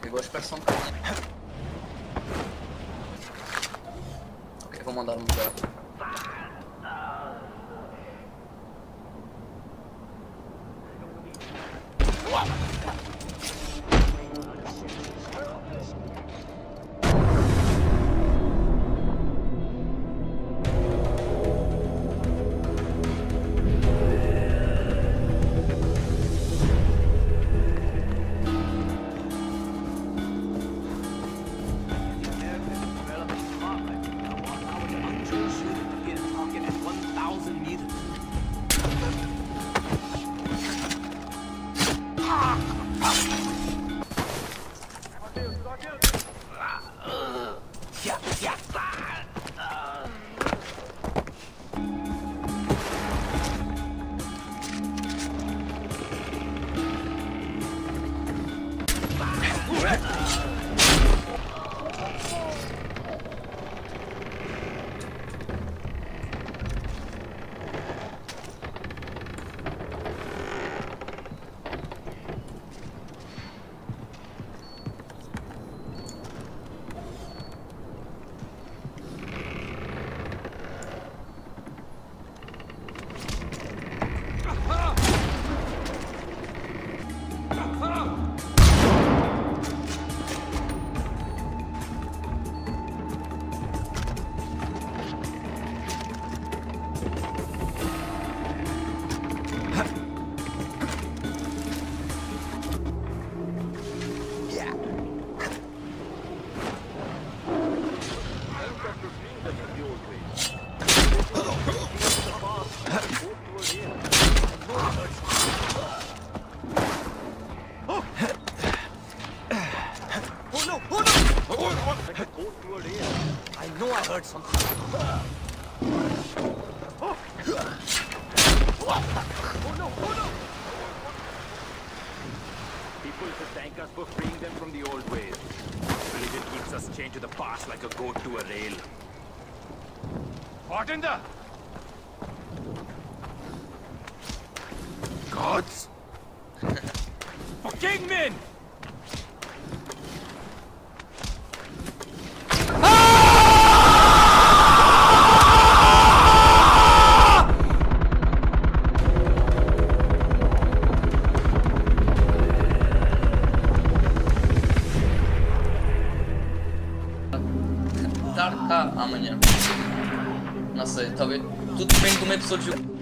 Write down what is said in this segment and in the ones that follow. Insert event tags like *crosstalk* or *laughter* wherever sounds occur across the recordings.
Pegou a expressão. Ok, vou mandar no lugar. Hey! Something. People should thank us for freeing them from the old ways. Religion keeps us chained to the past like a goat to a rail. Bartender! Gods! *laughs* Fucking men! Amanhã. Não sei, talvez. Tudo depende de uma episódio de.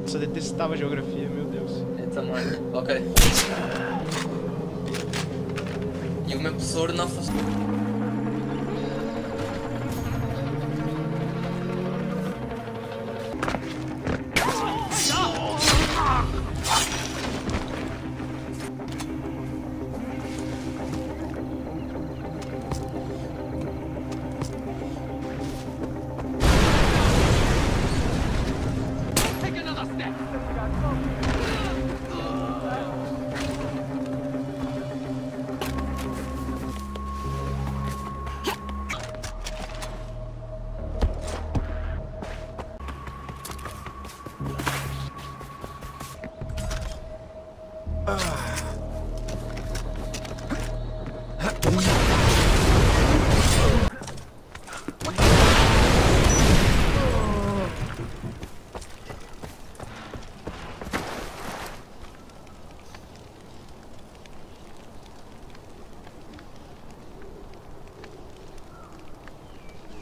Nossa, eu detestava geografia, meu Deus. Eu também. Ok. E o meu professor não faz.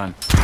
Run.